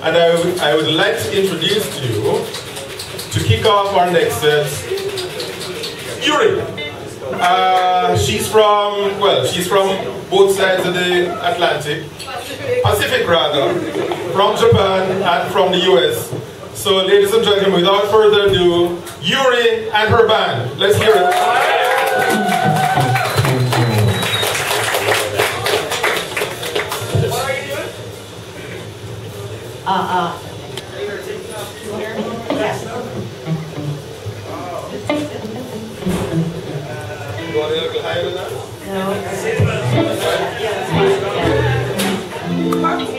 And I I would like to introduce to you, to kick off our next set, Yuri. Uh, she's from, well, she's from both sides of the Atlantic, Pacific rather, from Japan and from the US. So ladies and gentlemen, without further ado, Yuri and her band. Let's hear it. Uh, uh. Yes. You want a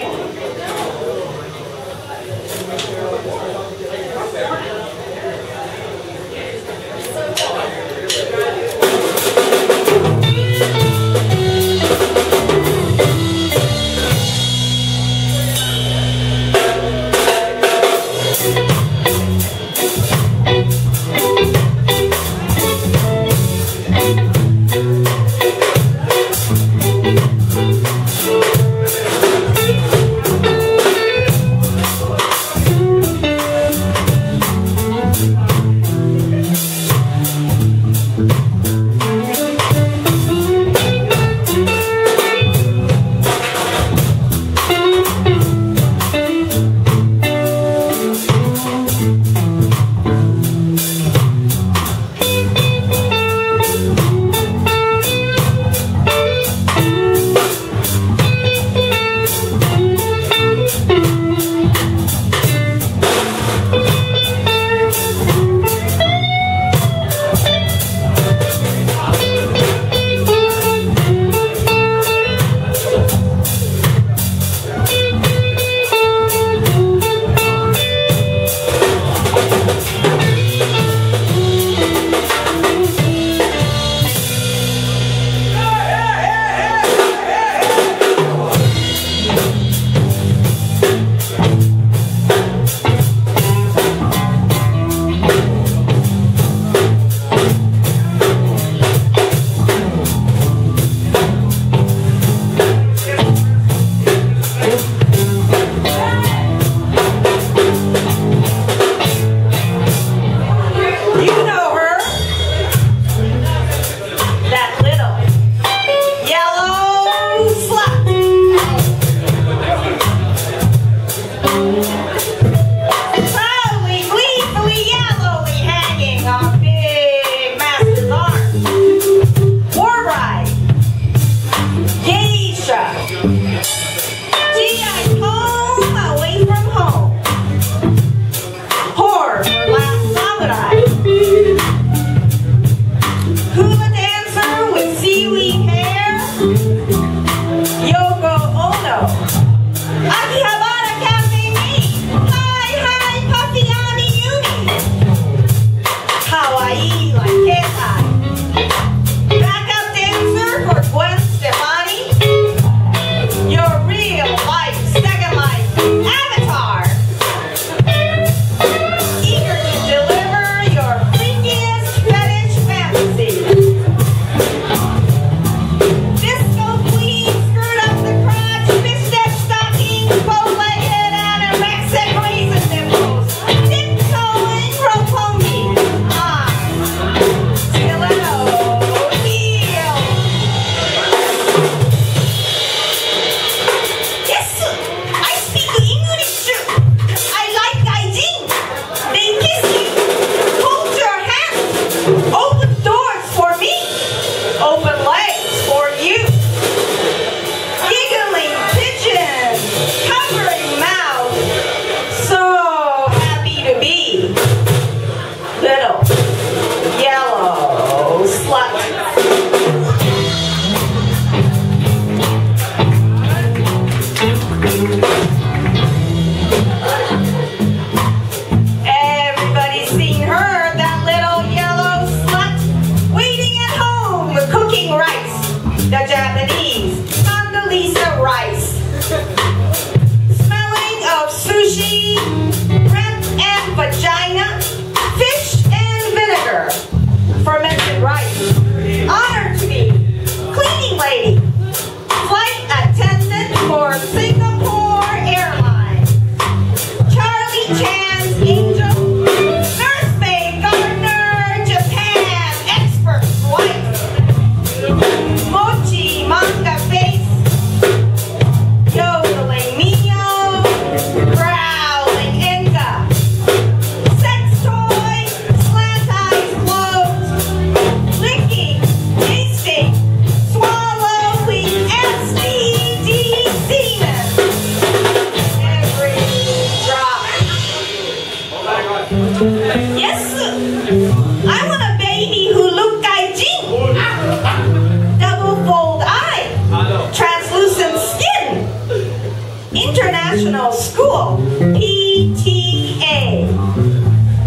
International School, PTA.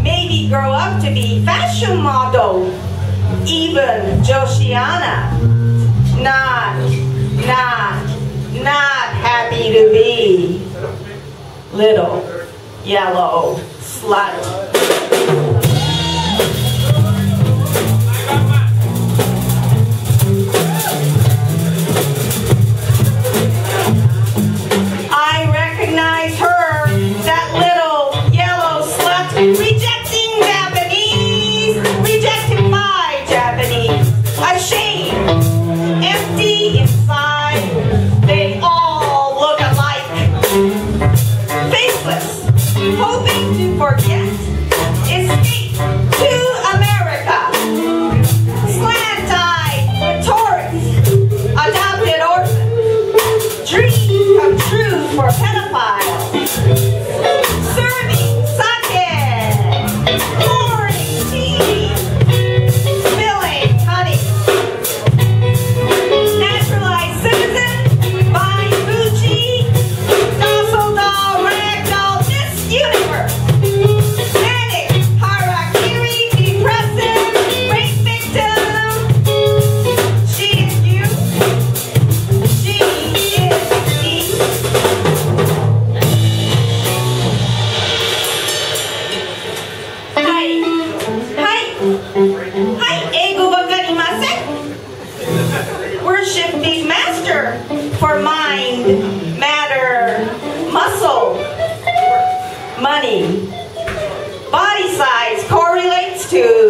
Maybe grow up to be fashion model, even Josiana. Not, not, not happy to be little, yellow, slut. Body size correlates to